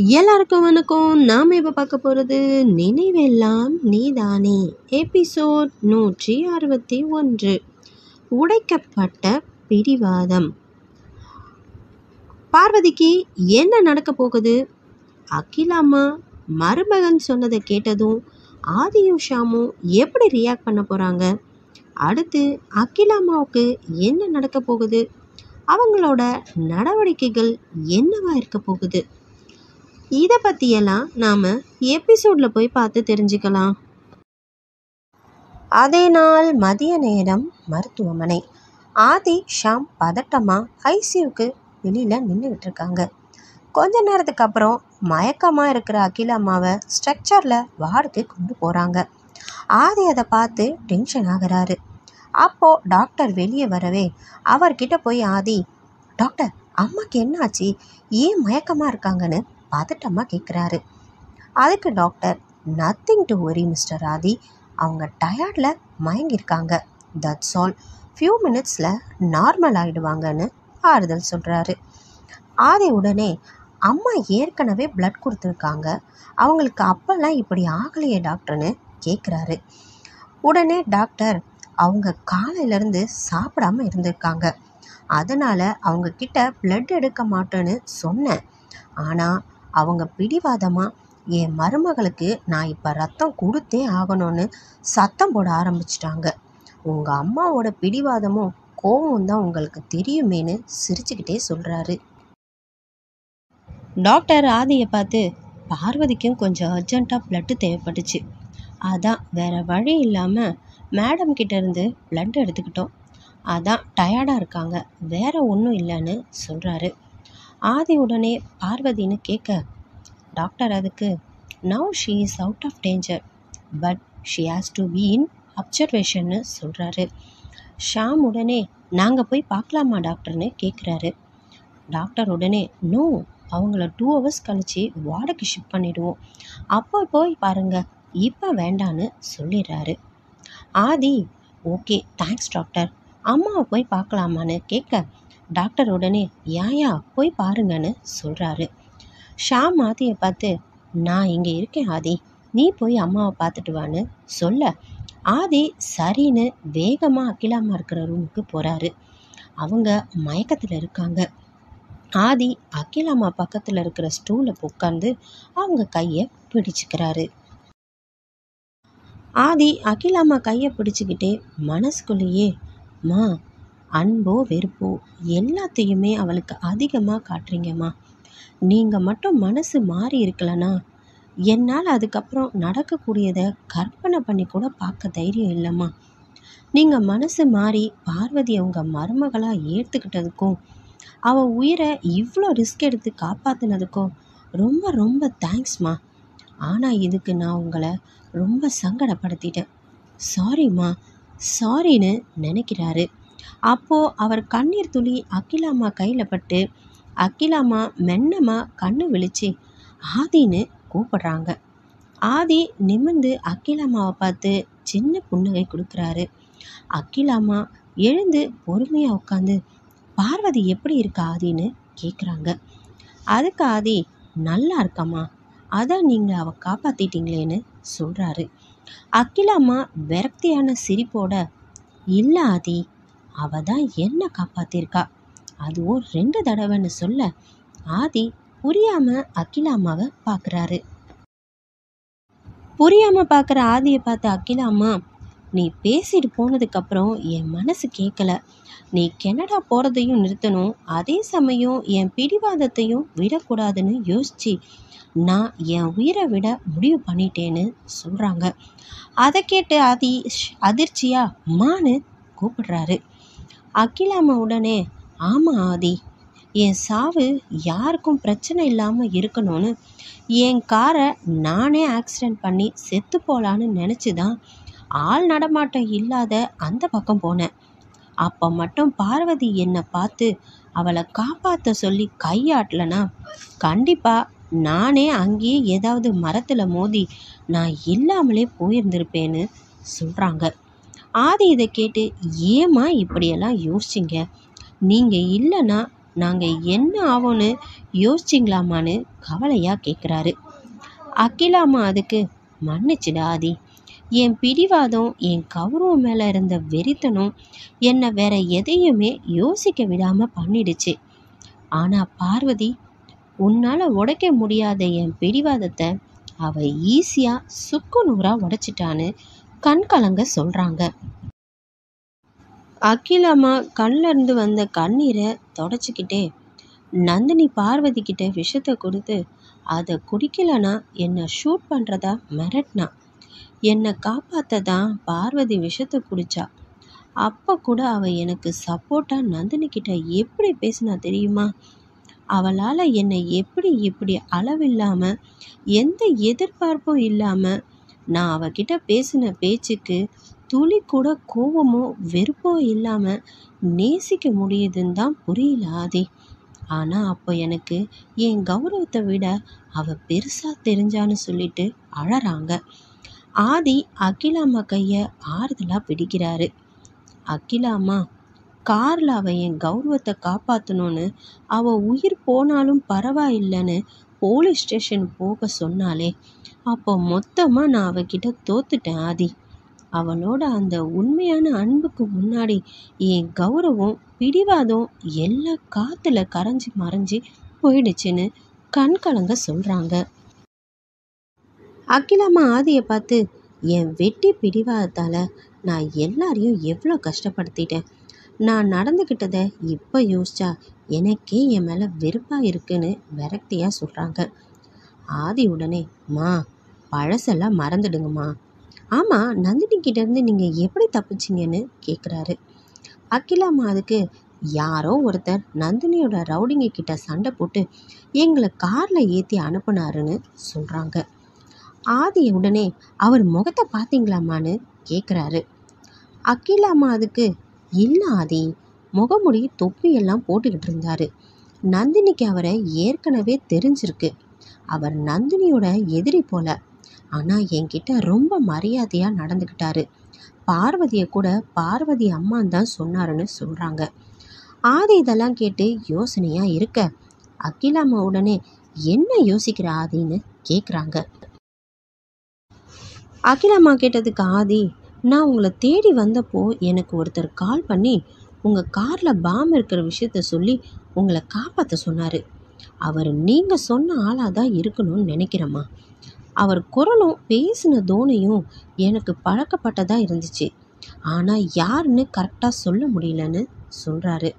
எல்லாருக்கும் வணக்கம். நாம் இப்போ பார்க்க போகிறது நினைவெல்லாம் நீதானே? எபிசோட் நூற்றி அறுபத்தி ஒன்று. உடைக்கப்பட்ட பிடிவாதம். பார்வதிக்கு என்ன நடக்க போகுது? அகிலாம்மா மருமகன் சொன்னதை கேட்டதும் ஆதியும் ஷாமும் எப்படி ரியாக்ட் பண்ண போகிறாங்க அடுத்து அகிலாம்மாவுக்கு என்ன நடக்க போகுது? அவங்களோட நடவடிக்கைகள் என்னவா இருக்க போகுது? இதை பற்றியெல்லாம் நாம் எபிசோடில் போய் பார்த்து தெரிஞ்சுக்கலாம். அதே நாள் மதிய நேரம் மருத்துவமனை. ஆதி ஷாம் பதட்டமாக ஐசியூக்கு வெளியில் நின்றுக்கிட்டு இருக்காங்க கொஞ்ச நேரத்துக்கு அப்புறம் மயக்கமாக இருக்கிற அகில அம்மாவை ஸ்ட்ரக்சரில் வார்டுக்கு கொண்டு போகிறாங்க ஆதி அதை பார்த்து டென்ஷன் ஆகிறாரு. அப்போது டாக்டர் வெளியே வரவே அவர்கிட்ட போய் ஆதி டாக்டர் அம்மாக்கு என்னாச்சு? ஏன் மயக்கமாக இருக்காங்கன்னு பதட்டமாக கேட்குறாரு அதுக்கு doctor nothing to worry mister Aadhi அவங்க டயர்டில் மயங்கியிருக்காங்க. தட்ஸ் ஆல் ஃபியூ மினிட்ஸில் நார்மல் ஆகிடுவாங்கன்னு ஆறுதல் சொல்கிறாரு ஆதி உடனே அம்மா ஏற்கனவே பிளட் கொடுத்துருக்காங்க. அவங்களுக்கு அப்போல்லாம் இப்படி ஆகலையே டாக்டர்னு கேட்குறாரு உடனே டாக்டர் அவங்க காலையிலேருந்து சாப்பிடாம இருந்திருக்காங்க. அதனால் அவங்க கிட்ட பிளட் எடுக்க மாட்டேன்னு சொன்னேன். ஆனால் அவங்க பிடிவாதமாக என் மருமகளுக்கு நான் இப்போ ரத்தம் கொடுத்தே ஆகணும்னு சத்தம் போட ஆரம்பிச்சிட்டாங்க. உங்கள் அம்மாவோட பிடிவாதமும் கோபமும் தான் உங்களுக்கு தெரியுமேன்னு சிரிச்சுக்கிட்டே சொல்கிறாரு டாக்டர் ஆதியை பார்த்து பார்வதிக்கும் கொஞ்சம் அர்ஜெண்ட்டாக பிளட்டு தேவைப்பட்டுச்சு. அதான் வேறு வழி இல்லாமல் மேடம் கிட்டேருந்து பிளட் எடுத்துக்கிட்டோம். அதான் டயர்டாக இருக்காங்க. வேற ஒன்றும் இல்லைன்னு சொல்கிறாரு ஆதி உடனே பார்வதின்னு கேட்க டாக்டர் அதுக்கு now she is out of danger but she has to be in அப்சர்வேஷன்னு சொல்கிறாரு ஷாம் உடனே நாங்கள் போய் பார்க்கலாமா டாக்டர்னு கேட்குறாரு டாக்டர் உடனே நோ அவங்கள டூ ஹவர்ஸ் கழித்து வார்டுக்கு ஷிஃப்ட் பண்ணிவிடுவோம் அப்போ போய் பாருங்கள் இப்போ வேண்டான்னு சொல்லிடுறாரு. ஆதி ஓகே தேங்க்ஸ் டாக்டர் அம்மாவை போய் பார்க்கலாமான்னு கேட்க டாக்டர் உடனே யாயா போய் பாருங்கன்னு சொல்கிறாரு ஷாம் ஆதியை பார்த்து நான் இங்கே இருக்கேன் ஆதி. நீ போய் அம்மாவை பார்த்துட்டு வான்னு சொல்ல. ஆதி சரின்னு வேகமாக அகிலாமா இருக்கிற ரூமுக்கு போகிறாரு அவங்க மயக்கத்தில் இருக்காங்க. ஆதி அகிலாமா பக்கத்தில் இருக்கிற ஸ்டூலில் உட்காந்து அவங்க கையை பிடிச்சிக்கிறாரு. ஆதி அகிலாமா கையை பிடிச்சிக்கிட்டே மனசுக்குள்ளேயே மா அன்போ வெறுப்போ எல்லாத்தையுமே அவளுக்கு அதிகமாக காட்டுறீங்கம்மா. நீங்கள் மட்டும் மனசு மாறி இருக்கலனா என்னால் அதுக்கப்புறம் நடக்கக்கூடியதை கற்பனை பண்ணி கூட பார்க்க தைரியம் இல்லைம்மா. நீங்கள் மனசு மாறி பார்வதியை உங்கள் மருமகளாக ஏற்றுக்கிட்டதுக்கும் அவள் உயிரை இவ்வளோ ரிஸ்க் எடுத்து காப்பாற்றினதுக்கும் ரொம்ப ரொம்ப தேங்க்ஸ்மா ஆனால் இதுக்கு நான் உங்களை ரொம்ப சங்கடப்படுத்திட்டேன். சாரிம்மா சாரின்னு நினைக்கிறாரு. அப்போது அவர் கண்ணீர் துளி அக்கிலாமா கையில் பட்டு அக்கிலாமா மென்னமாக கண்ணு விழிச்சு ஆதின்னு கூப்பிடுறாங்க. ஆதி நிமிர்ந்து அகிலாம்மாவை பார்த்து சின்ன புன்னகை கொடுக்குறாரு. அக்கிலாமா எழுந்து பொறுமையாக உட்காந்து பார்வதி எப்படி இருக்கா ஆதின்னு கேட்குறாங்க அதுக்கு ஆதி நல்லா இருக்கம்மா அதான் நீங்கள் அவ காப்பாற்றிட்டீங்களேன்னு சொல்கிறாரு அக்கிலாமா விரக்தியான சிரிப்போட இல்லை ஆதி அவ தான் என்ன காப்பாத்திருக்கா? அதுவும் ரெண்டு தடவைன்னு சொல்ல ஆதி புரியாம அகிலாம்மாவை பார்க்குறாரு புரியாம பார்க்குற ஆதியை பார்த்த அகிலாம்மா நீ பேசிட்டு போனதுக்கப்புறம் என் மனசு கேட்கல நீ கெனடா போகிறதையும் நிறுத்தணும். அதே சமயம் என் பிடிவாதத்தையும் விடக்கூடாதுன்னு யோசிச்சு நான் என் உயிரை விட முடிவு பண்ணிட்டேன்னு சொல்கிறாங்க அதை கேட்டு ஆதி அதிர்ச்சியா மான்னு கூப்பிடுறாரு. அகிலாமா உடனே ஆமாம் ஆதி என் சாவு யாருக்கும் பிரச்சனை இல்லாமல் இருக்கணும்னு. என் காரை நானே ஆக்சிடெண்ட் பண்ணி செத்து போகலான்னு நினச்சி தான் ஆள் நடமாட்டம் இல்லாத அந்த பக்கம் போனேன். அப்போ மட்டும் பார்வதி என்னை பார்த்து அவளை காப்பாற்ற சொல்லி கையாட்டலனா கண்டிப்பாக நானே அங்கேயே ஏதாவது மரத்தில் மோதி நான் இல்லாமலே போயிருந்திருப்பேன்னு சொல்கிறாங்க ஆதி இதை கேட்டு ஏமா இப்படியெல்லாம் யோசிச்சிங்க? நீங்கள் இல்லைன்னா நாங்கள் என்ன ஆவோன்னு யோசிச்சிங்களாமான்னு கவலையாக கேட்குறாரு அகிலாமா அதுக்கு மன்னிச்சுடா ஆதி. என் பிடிவாதம் என் கௌரவம் மேலே இருந்த வெறித்தனம் என்னை வேற எதையுமே யோசிக்க விடாமல் பண்ணிடுச்சு. ஆனால் பார்வதி உன்னால் உடைக்க முடியாத என் பிடிவாதத்தை அவ ஈஸியாக சுக்கு நூறாக உடைச்சிட்டான்னு கண் கலங்க சொல்கிறாங்க அகிலம்மா கண்ல இருந்து வந்த கண்ணீரை தொடச்சிக்கிட்டே நந்தினி பார்வதி கிட்ட விஷத்தை கொடுத்து அதை குடிக்கலனா என்னை ஷூட் பண்ணுறதா மிரட்டினா. என்னை காப்பாற்ற தான் பார்வதி விஷத்தை குடிச்சா. அப்போ கூட அவள் எனக்கு சப்போர்ட்டாக நந்தினி கிட்ட எப்படி பேசினா தெரியுமா? அவளால் என்னை எப்படி இப்படி அளவில்லாமல் எந்த எதிர்பார்ப்பும் இல்லாமல் நான் அவகிட்ட பேசின பேச்சுக்கு துளி கூட கோவமோ வெறுப்போ இல்லாமல் நேசிக்க முடியுதுன்னு தான் புரியல ஆதி. ஆனால் அப்போ எனக்கு என் கௌரவத்தை விட அவள் பெருசாக தெரிஞ்சான்னு சொல்லிட்டு அழறாங்க. ஆதி அகிலாம்மா கையை ஆறுதலாக பிடிக்கிறாரு. அகிலாமா காரில் அவள் என் கௌரவத்தை காப்பாற்றணும்னு அவள் உயிர் போனாலும் பரவாயில்லைன்னு போலீஸ் ஸ்டேஷன் போக சொன்னாலே அப்போ மொத்தமாக நான் அவகிட்ட தோத்துட்டேன் ஆதி. அவளோட அந்த உண்மையான அன்புக்கு முன்னாடி என் கௌரவம் பிடிவாதம் எல்லாம் காற்றுல கரைஞ்சி மறைஞ்சி போயிடுச்சுன்னு கண் கலங்க சொல்கிறாங்க அகிலம்மா ஆதியை பார்த்து என் வெட்டி பிடிவாதத்தால் நான் எல்லாரையும் எவ்வளோ கஷ்டப்படுத்திட்டேன். நான் நடந்துக்கிட்டதை இப்போ யோசிச்சா எனக்கே என் மேலே வெறுப்பாக இருக்குன்னு விரக்தியாக சொல்கிறாங்க ஆதி உடனே மா பழசெல்லாம் மறந்துடுங்கம்மா. ஆமாம் நந்தினி கிட்டேருந்து நீங்கள் எப்படி தப்பிச்சிங்கன்னு கேட்குறாரு அகிலா அதுக்கு யாரோ ஒருத்தர் நந்தினியோட ரவுடிங்க கிட்ட சண்டை போட்டு எங்களை காரில் ஏற்றி அனுப்புனாருன்னு சொல்கிறாங்க ஆதி உடனே அவர் முகத்தை பார்த்தீங்களாமான்னு கேட்குறாரு அகிலாம்மா அதுக்கு இல்லை ஆதி முகமுடி தொப்பியெல்லாம் போட்டுக்கிட்டு இருந்தாரு. நந்தினிக்கு அவரை ஏற்கனவே தெரிஞ்சிருக்கு. அவர் நந்தினியோட எதிரி போல. ஆனால் என்கிட்ட ரொம்ப மரியாதையாக நடந்துக்கிட்டாரு. பார்வதியை கூட பார்வதி அம்மான் தான் சொன்னாருன்னு சொல்கிறாங்க ஆதி இதெல்லாம் கேட்டு யோசனையாக இருக்க. அகிலாம்மா உடனே என்ன யோசிக்கிற ஆதின்னு? கேட்குறாங்க அகிலாம்மா கேட்டதுக்கு ஆதி நான் உங்களை தேடி வந்தப்போ எனக்கு ஒருத்தர் கால் பண்ணி உங்கள் காரில் பாம் இருக்கிற விஷயத்த சொல்லி உங்களை காப்பாற்ற சொன்னார். அவர் நீங்கள் சொன்ன ஆளாக தான் இருக்கணும்னு நினைக்கிறேம்மா. அவர் குரலும் பேசின தோணையும் எனக்கு பழக்கப்பட்டதாக இருந்துச்சு. ஆனால் யாருன்னு கரெக்டாக சொல்ல முடியலன்னு சொல்கிறாரு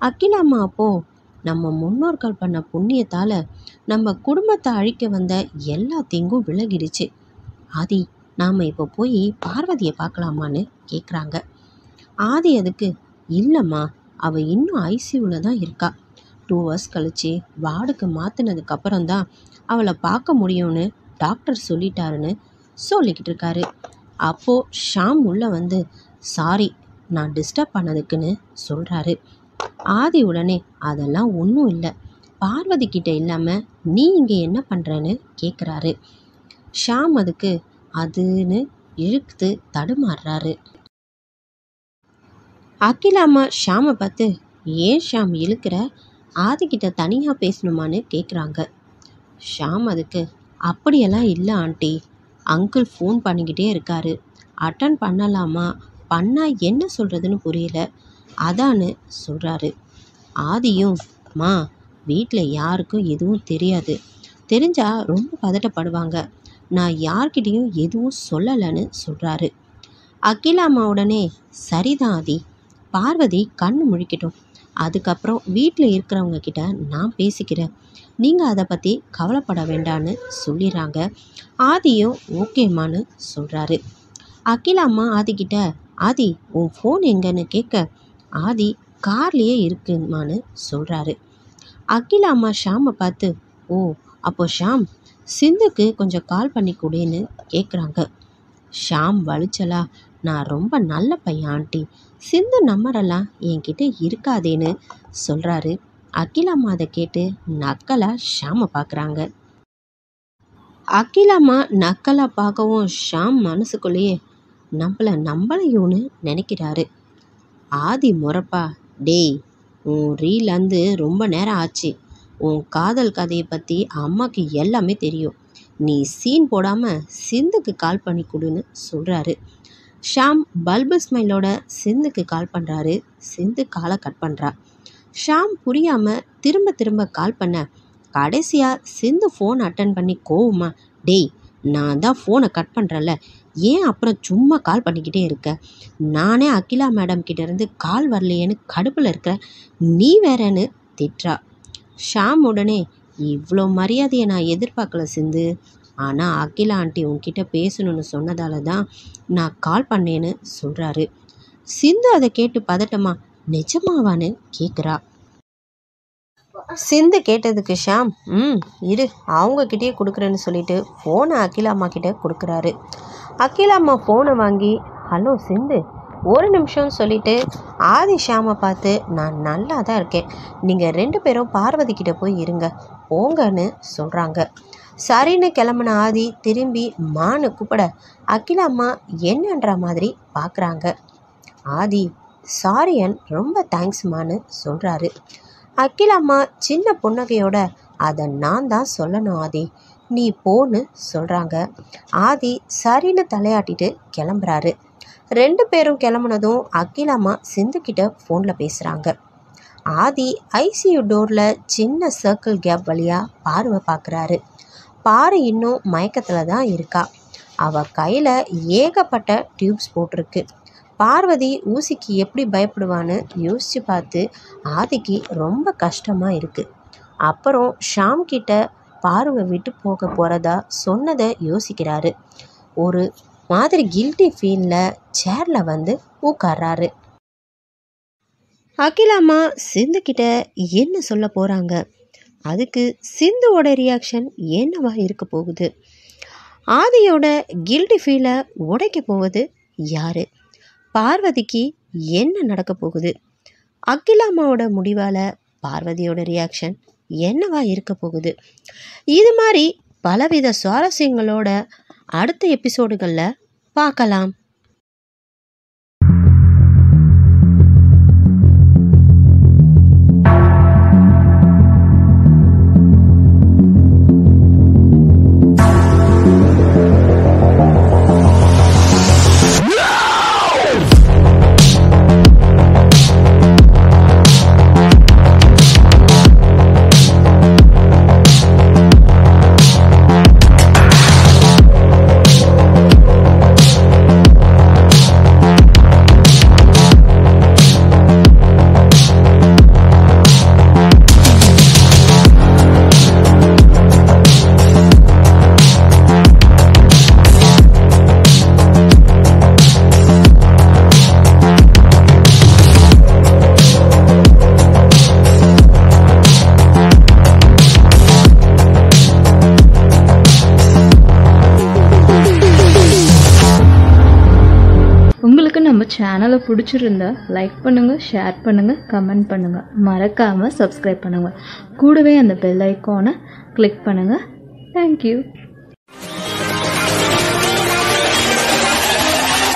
அக்கிலாமா அப்போ நம்ம முன்னோர்கள் பண்ண புண்ணியத்தால் நம்ம குடும்பத்தை அழிக்க வந்த எல்லா தீங்கும் விலகிடுச்சு. ஆதி நாம் இப்போ போய் பார்வதியை பார்க்கலாமான்னு கேட்குறாங்க ஆதி அதுக்கு இல்லைம்மா அவள் இன்னும் ஐசியூவில் தான் இருக்கா. டூ ஹவர்ஸ் கழித்து வார்டுக்கு மாற்றினதுக்கப்புறம் தான் அவளை பார்க்க முடியும்னு டாக்டர் சொல்லிட்டாருன்னு சொல்லிக்கிட்டு இருக்காரு. அப்போது ஷாம் உள்ளே வந்து சாரி நான் டிஸ்டர்ப் பண்ணதுக்குன்னு சொல்கிறாரு ஆதி உடனே அதெல்லாம் ஒன்றும் இல்லை. பார்வதி கிட்ட இல்லாமல் நீ இங்கே என்ன பண்ணுறன்னு கேட்குறாரு ஷாம் அதுக்கு அதுன்னு இழுத்து தடுமாறுறாரு. அகிலாம்மா ஷாமை பார்த்து ஏன் ஷாம் இழுக்கிற? ஆதிக்கிட்ட தனியாக பேசணுமான்னு கேட்குறாங்க ஷாம் அதுக்கு அப்படியெல்லாம் இல்லை ஆண்டி. அங்கிள் ஃபோன் பண்ணிக்கிட்டே இருக்காரு. அட்டன் பண்ணலாமா? பண்ணால் என்ன சொல்கிறதுன்னு புரியல. அதான்னு சொல்கிறாரு ஆதியும் மா வீட்டில் யாருக்கும் எதுவும் தெரியாது. தெரிஞ்சால் ரொம்ப பதட்டப்படுவாங்க. நான் யார்கிட்டேயும் எதுவும் சொல்லலைன்னு சொல்கிறாரு அகிலாம்மா உடனே சரிதான் ஆதி பார்வதி கண்ணு முழிக்கட்டும். அதுக்கப்புறம் வீட்டில் இருக்கிறவங்க கிட்ட நான் பேசிக்கிறேன். நீங்கள் அதை பற்றி கவலைப்பட வேண்டான்னு சொல்லிடுறாங்க ஆதியும் ஓகேம்மான்னு சொல்கிறாரு அகிலாம்மா ஆதிக்கிட்ட ஆதி உன் ஃபோன் எங்கன்னு கேட்க. ஆதி கார்லேயே இருக்குமான்னு சொல்கிறாரு அகிலா அம்மா ஷாமை பார்த்து ஓ அப்போ ஷாம் சிந்துக்கு கொஞ்சம் கால் பண்ணி கொடுன்னு கேட்குறாங்க ஷாம் வலிச்சலா நான் ரொம்ப நல்ல பையன் ஆண்டி. சிந்து நம்பரெல்லாம் என்கிட்ட இருக்காதேன்னு சொல்கிறாரு அகிலாம்மா அதை கேட்டு நக்கலாக ஷாமை பார்க்குறாங்க அகிலாம்மா நக்கலா பார்க்கவும் ஷாம் மனசுக்குள்ளேயே நம்மளை நம்பளையோன்னு நினைக்கிறாரு. ஆதி முறப்பா டேய் உன் ரீல் வந்து ரொம்ப நேரம் ஆச்சு. உன் காதல் கதையை பற்றி அம்மாவுக்கு எல்லாமே தெரியும். நீ சீன் போடாமல் சிந்துக்கு கால் பண்ணி கொடுன்னு சொல்கிறாரு ஷாம் பல்பு ஸ்மைலோட சிந்துக்கு கால் பண்ணுறாரு சிந்து காலை கட் பண்ணுறா ஷாம் புரியாமல் திரும்ப திரும்ப கால் பண்ண கடைசியாக சிந்து ஃபோன் அட்டன் பண்ணி கோவமா டேய் நான் தான் ஃபோனை கட் பண்ணுறேன்ல ஏன் அப்புறம் சும்மா கால் பண்ணிக்கிட்டே இருக்க? நானே அகிலா மேடம் கிட்டேருந்து கால் வரலையேன்னு கடுப்பில் இருக்கிற நீ வேறன்னு திட்டுறா. ஷாம் உடனே இவ்வளோ மரியாதையை நான் எதிர்பார்க்கல சிந்து. ஆனால் அகிலா ஆண்டி உன்கிட்ட பேசணும்னு சொன்னதால தான் நான் கால் பண்ணேன்னு சொல்கிறாரு சிந்து அதை கேட்டு பதட்டமா நிஜமாவான்னு? கேட்குறா சிந்து கேட்டதுக்கு ஷாம் ம் இரு அவங்கக்கிட்டே கொடுக்குறேன்னு சொல்லிட்டு ஃபோனை அகிலா அம்மா கிட்ட கொடுக்குறாரு. அகிலா அம்மா ஃபோனை வாங்கி ஹலோ சிந்து ஒரு நிமிஷம் சொல்லிட்டு ஆதி ஷாமை பார்த்து நான் நல்லா தான் இருக்கேன். நீங்கள் ரெண்டு பேரும் பார்வதி கிட்ட போய் இருங்க. போங்கன்னு சொல்கிறாங்க சரின்னு கிளம்புன ஆதி திரும்பி மானு கூப்பிட அகில அம்மா என்னன்ற மாதிரி பார்க்குறாங்க ஆதி சாரியன் ரொம்ப தேங்க்ஸ்மான்னு சொல்கிறாரு அகிலம்மா சின்ன புன்னகையோட அதை நான் தான் சொல்லணும் ஆதி. நீ போன்னு சொல்கிறாங்க ஆதி சரின்னு தலையாட்டிட்டு கிளம்புறாரு. ரெண்டு பேரும் கிளம்புனதும் அகிலம்மா சிந்துக்கிட்ட ஃபோனில் பேசுகிறாங்க ஆதி ஐசியூ டோரில் சின்ன சர்க்கிள் கேப் வழியாக பார்வை பார்க்குறாரு பாரு இன்னும் மயக்கத்தில் தான் இருக்கா. அவள் கையில் ஏகப்பட்ட டியூப்ஸ் போட்டிருக்கு. பார்வதி ஊசிக்கு எப்படி பயப்படுவான்னு யோசித்து பார்த்து ஆதிக்கு ரொம்ப கஷ்டமாக இருக்குது அப்புறம் ஷாம் கிட்ட பார்வை விட்டு போக போகிறதா சொன்னதை யோசிக்கிறாரு. ஒரு மாதிரி கில்ட்டி ஃபீலில் சேரில் வந்து உட்கார்றாரு. அகிலாமா சிந்துக்கிட்ட என்ன சொல்ல போகிறாங்க அதுக்கு சிந்துவோட ரியாக்ஷன் என்னவா இருக்க போகுது? ஆதியோட கில்ட்டி ஃபீலை உடைக்க போவது யார்? பார்வதிக்கு என்ன நடக்க போகுது? அகிலாமாவோட முடிவால் பார்வதியோட ரியாக்ஷன் என்னவா இருக்க போகுது? இது மாதிரி பலவித சுவாரஸ்யங்களோட அடுத்த எபிசோடுகளில் பார்க்கலாம். நம்ம சேனலை பிடிச்சிருந்தா லைக் பண்ணுங்கள் ஷேர் பண்ணுங்கள் கமெண்ட் பண்ணுங்கள் மறக்காமல் சப்ஸ்கிரைப் பண்ணுங்கள் கூடவே அந்த பெல் ஐக்கானை கிளிக் பண்ணுங்கள் தேங்க்யூ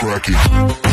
Crack.